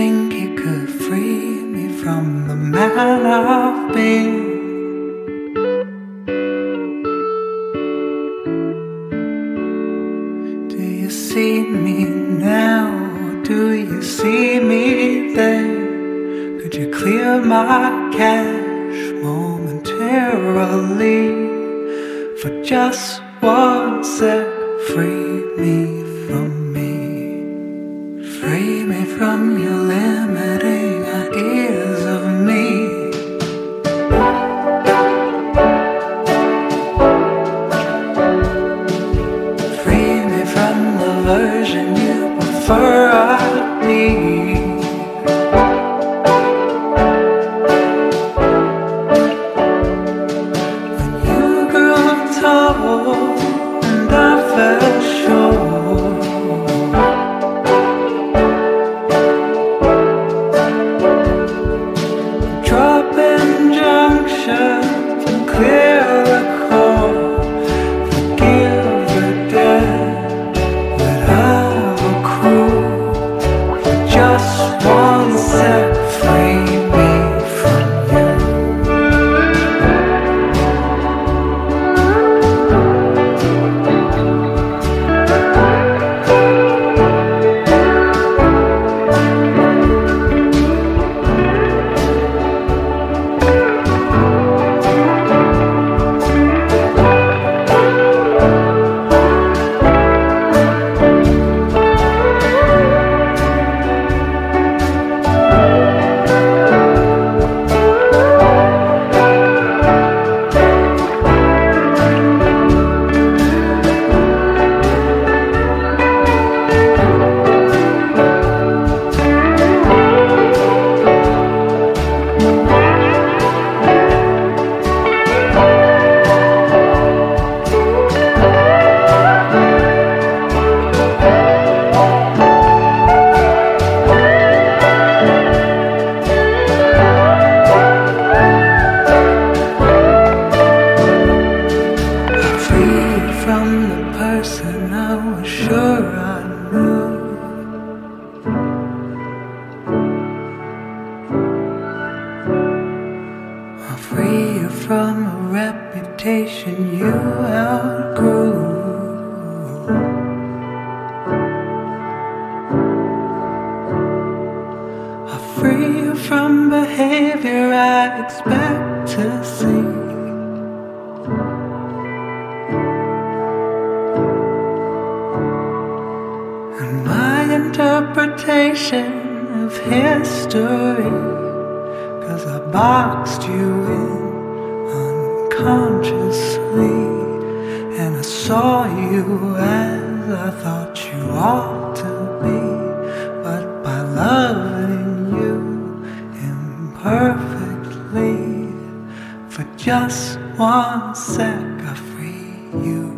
think you could free me from the man I've been? Do you see me now, or do you see me then? Could you clear my cache momentarily for just one sec? Free me from Free me from your limiting ideas of me. Free me from the version you prefer I be. Junctions free from a reputation you outgrew. Free from behavior I expect to see. Interpretation of history. I boxed you in unconsciously. And I saw you as I thought you ought to be. But by loving you imperfectly, for just one sec, I free you.